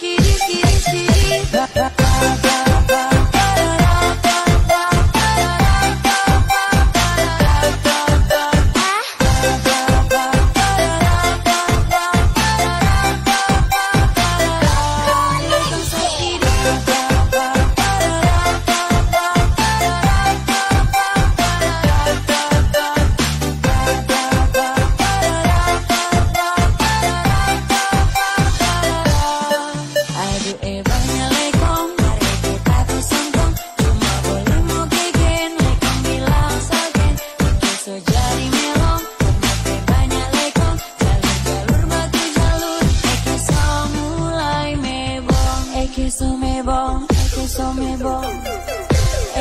Skidi Skidi Skidi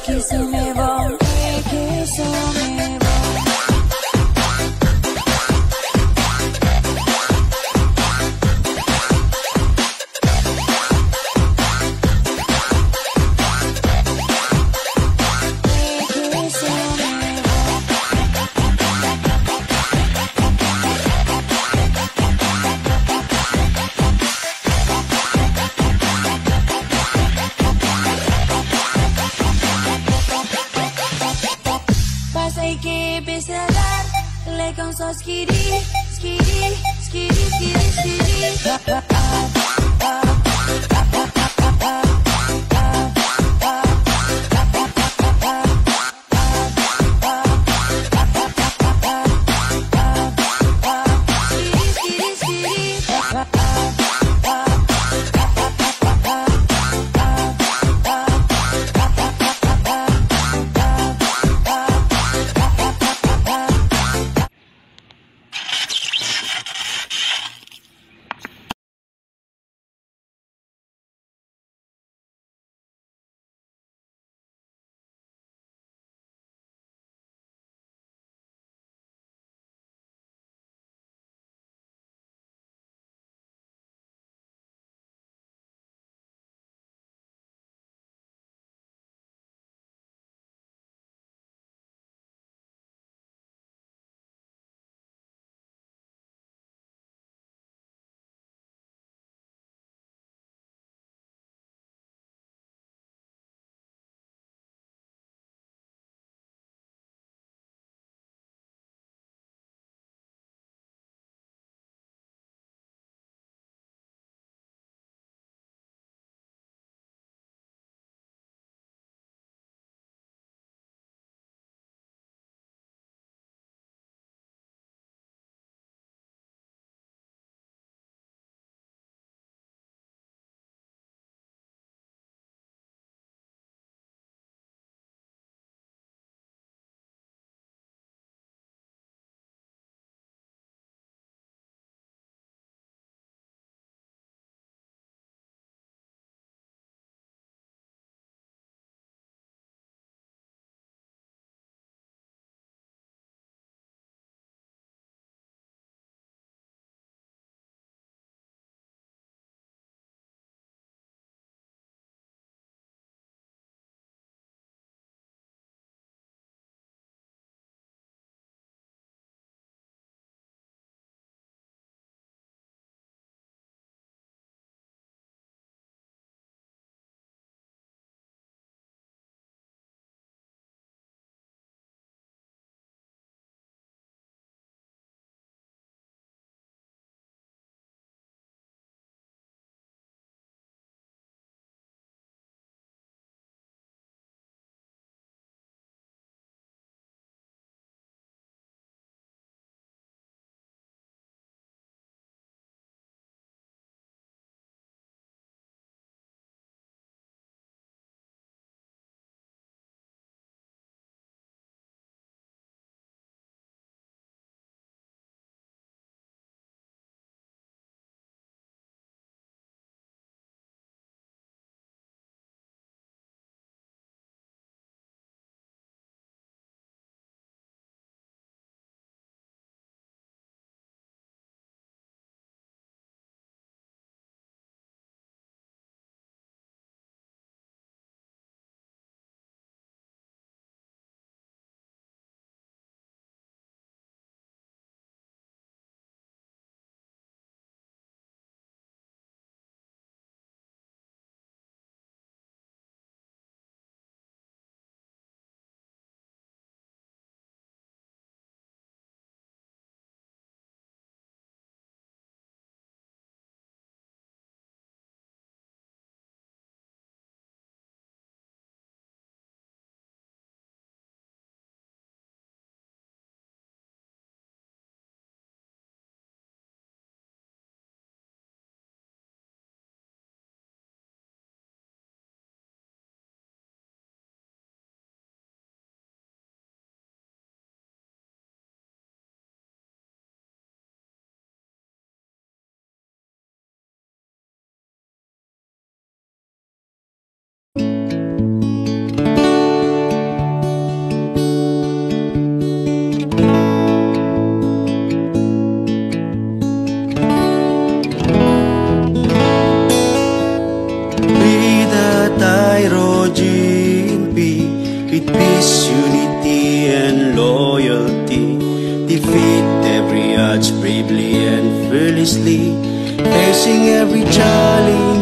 Eke so Lekong so skidi Skidi Skidi Skidi bravely and fearlessly, facing every challenge